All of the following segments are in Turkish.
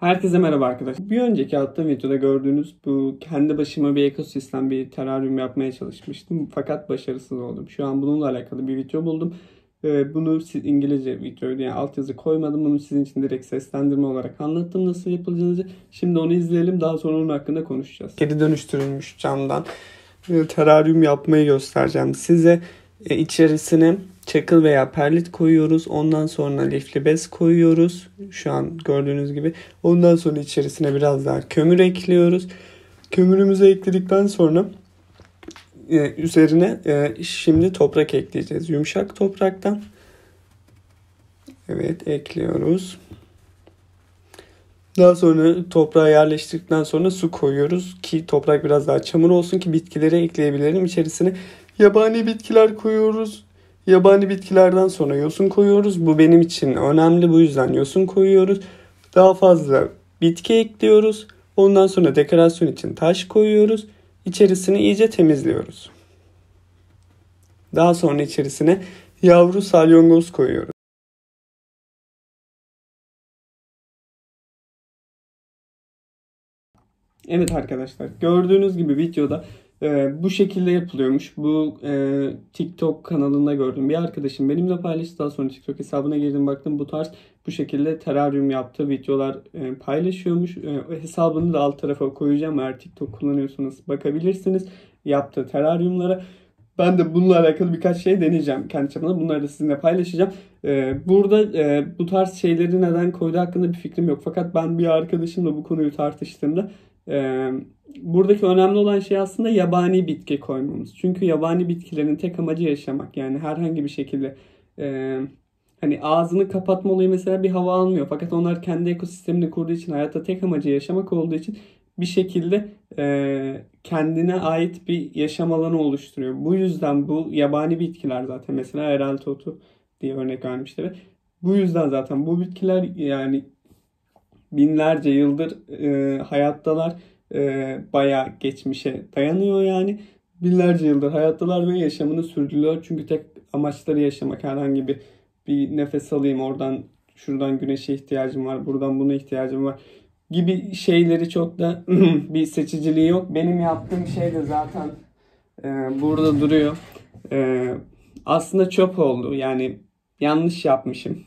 Herkese merhaba arkadaşlar. Bir önceki attığım videoda gördüğünüz bu kendi başıma bir ekosistem, bir teraryum yapmaya çalışmıştım. Fakat başarısız oldum. Şu an bununla alakalı bir video buldum. Bunu siz İngilizce videoydu yani altyazı koymadım. Bunu sizin için direkt seslendirme olarak anlattım nasıl yapılacağını. Şimdi onu izleyelim daha sonra onun hakkında konuşacağız. Geri dönüştürülmüş camdan teraryum yapmayı göstereceğim size. E, içerisine çakıl veya perlit koyuyoruz. Ondan sonra lifli bez koyuyoruz. Şu an gördüğünüz gibi. Ondan sonra içerisine biraz daha kömür ekliyoruz. Kömürümüzü ekledikten sonra e, üzerine e, şimdi toprak ekleyeceğiz. Yumuşak topraktan. Evet ekliyoruz. Daha sonra toprağa yerleştirdikten sonra su koyuyoruz ki toprak biraz daha çamur olsun ki bitkileri ekleyebilirim içerisine. Yabani bitkiler koyuyoruz. Yabani bitkilerden sonra yosun koyuyoruz. Bu benim için önemli. Bu yüzden yosun koyuyoruz. Daha fazla bitki ekliyoruz. Ondan sonra dekorasyon için taş koyuyoruz. İçerisini iyice temizliyoruz. Daha sonra içerisine yavru salyangoz koyuyoruz. Evet arkadaşlar gördüğünüz gibi videoda e, bu şekilde yapılıyormuş. Bu e, TikTok kanalında gördüm. Bir arkadaşım benimle paylaştı. Daha sonra TikTok hesabına girdim baktım bu tarz bu şekilde teraryum yaptığı videolar e, paylaşıyormuş. E, hesabını da alt tarafa koyacağım. Eğer TikTok kullanıyorsanız bakabilirsiniz. Yaptığı teraryumlara. Ben de bununla alakalı birkaç şey deneyeceğim kendi çapımda. Bunları da sizinle paylaşacağım. Ee, burada e, bu tarz şeyleri neden koyduğu hakkında bir fikrim yok. Fakat ben bir arkadaşımla bu konuyu tartıştığımda e, buradaki önemli olan şey aslında yabani bitki koymamız. Çünkü yabani bitkilerin tek amacı yaşamak. Yani herhangi bir şekilde e, hani ağzını kapatma olayı mesela bir hava almıyor. Fakat onlar kendi ekosistemini kurduğu için hayatta tek amacı yaşamak olduğu için bir şekilde e, kendine ait bir yaşam alanı oluşturuyor. Bu yüzden bu yabani bitkiler zaten mesela erel otu diye örnek vermişler. Bu yüzden zaten bu bitkiler yani binlerce yıldır e, hayattalar. E, bayağı geçmişe dayanıyor yani. Binlerce yıldır hayattalar ve yaşamını sürdürüyor. Çünkü tek amaçları yaşamak. Herhangi bir bir nefes alayım oradan şuradan güneşe ihtiyacım var. Buradan buna ihtiyacım var gibi şeyleri çok da bir seçiciliği yok. Benim yaptığım şey de zaten e, burada duruyor. E, aslında çöp oldu. Yani yanlış yapmışım.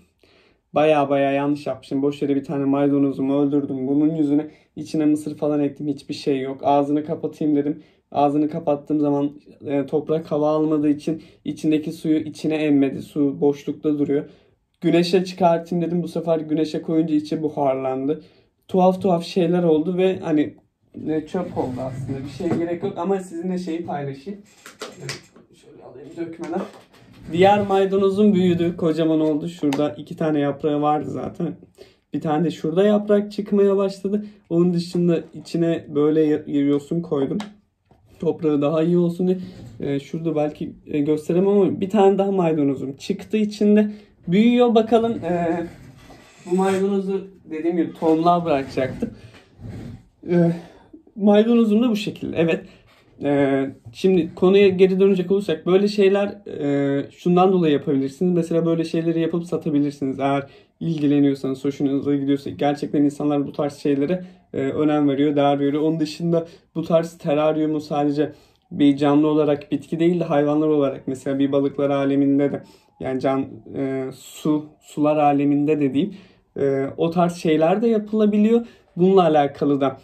Baya baya yanlış yapmışım. Boş yere bir tane maydanozumu öldürdüm. Bunun yüzüne içine mısır falan ektim. Hiçbir şey yok. Ağzını kapatayım dedim. Ağzını kapattığım zaman e, toprak hava almadığı için içindeki suyu içine emmedi. Su boşlukta duruyor. Güneşe çıkartayım dedim. Bu sefer güneşe koyunca içi buharlandı tuhaf tuhaf şeyler oldu ve hani ne çöp oldu aslında. Bir şeye gerek yok ama sizinle şeyi paylaşayım. Şöyle alayım dökmeden. Diğer maydanozun büyüdü. Kocaman oldu. Şurada iki tane yaprağı vardı zaten. Bir tane de şurada yaprak çıkmaya başladı. Onun dışında içine böyle yosun koydum. Toprağı daha iyi olsun diye. Ee, şurada belki e, gösteremem ama bir tane daha maydanozum çıktı içinde. Büyüyor bakalım. Ee, bu maydanozu dediğim gibi tohumlar bırakacaktım. Ee, maydanozum da bu şekilde. Evet. Ee, şimdi konuya geri dönecek olursak böyle şeyler e, şundan dolayı yapabilirsiniz. Mesela böyle şeyleri yapıp satabilirsiniz. Eğer ilgileniyorsanız, hoşunuza gidiyorsa gerçekten insanlar bu tarz şeylere e, önem veriyor, değer veriyor. Onun dışında bu tarz teraryumu sadece bir canlı olarak bitki değil de hayvanlar olarak mesela bir balıklar aleminde de yani can e, su sular aleminde de diyeyim e, o tarz şeyler de yapılabiliyor. Bununla alakalı da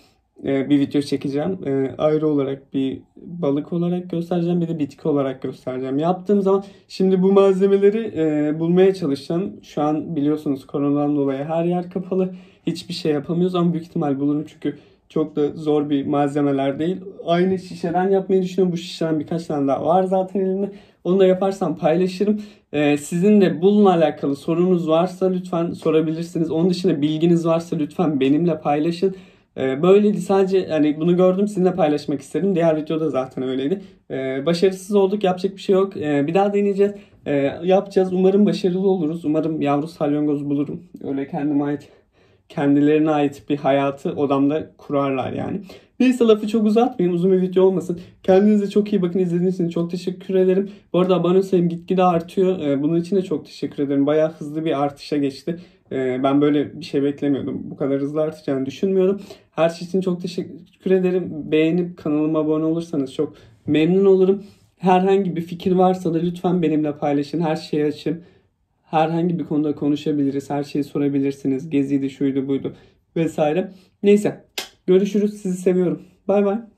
bir video çekeceğim. E, ayrı olarak bir balık olarak göstereceğim bir de bitki olarak göstereceğim. Yaptığım zaman şimdi bu malzemeleri e, bulmaya çalışacağım. Şu an biliyorsunuz koronadan dolayı her yer kapalı. Hiçbir şey yapamıyoruz ama büyük ihtimal bulurum çünkü çok da zor bir malzemeler değil. Aynı şişeden yapmayı düşünüyorum. Bu şişeden birkaç tane daha var zaten elimde. Onu da yaparsam paylaşırım. Ee, sizin de bununla alakalı sorunuz varsa lütfen sorabilirsiniz. Onun dışında bilginiz varsa lütfen benimle paylaşın. Ee, böyleydi sadece hani bunu gördüm sizinle paylaşmak istedim. Diğer videoda zaten öyleydi. Ee, başarısız olduk yapacak bir şey yok. Ee, bir daha deneyeceğiz. Yapacağız. Umarım başarılı oluruz. Umarım yavru salyangoz bulurum. Öyle kendime ait kendilerine ait bir hayatı odamda kurarlar yani. Neyse lafı çok uzatmayayım. Uzun bir video olmasın. Kendinize çok iyi bakın. İzlediğiniz için çok teşekkür ederim. Bu arada abone sayım gitgide artıyor. Bunun için de çok teşekkür ederim. Bayağı hızlı bir artışa geçti. Ee, ben böyle bir şey beklemiyordum. Bu kadar hızlı artacağını düşünmüyordum. Her şey için çok teşekkür ederim. Beğenip kanalıma abone olursanız çok memnun olurum. Herhangi bir fikir varsa da lütfen benimle paylaşın. Her şeyi açım. Herhangi bir konuda konuşabiliriz. Her şeyi sorabilirsiniz. Geziydi, şuydu, buydu vesaire. Neyse. Görüşürüz. Sizi seviyorum. Bay bay.